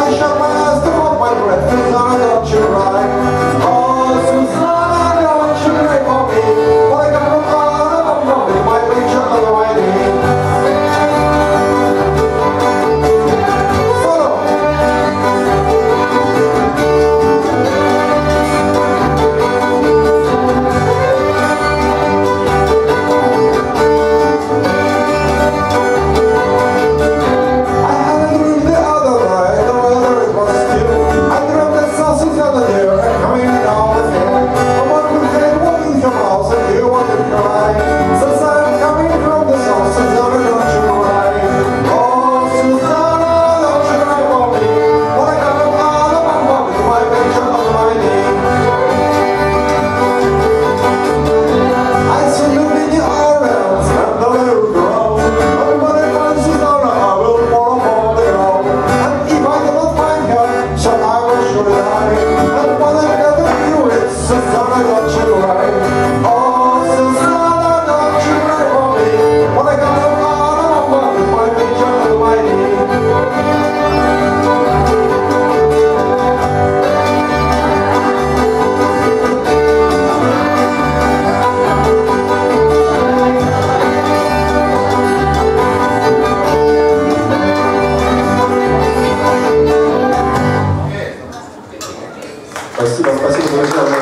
pressure, where's the one my breath is on? Спасибо, спасибо, друзья.